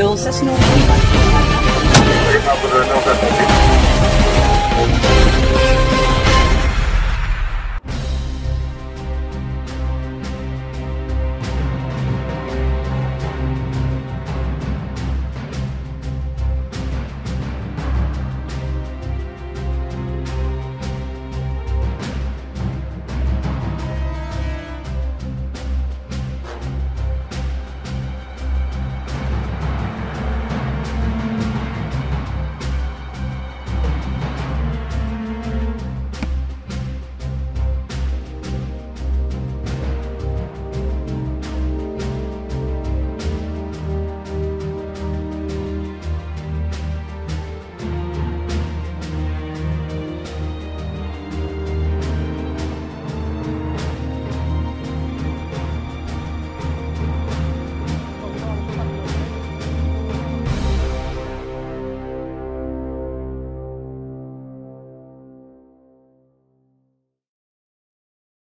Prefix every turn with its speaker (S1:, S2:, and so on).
S1: Dulce Snoopy.
S2: Ready,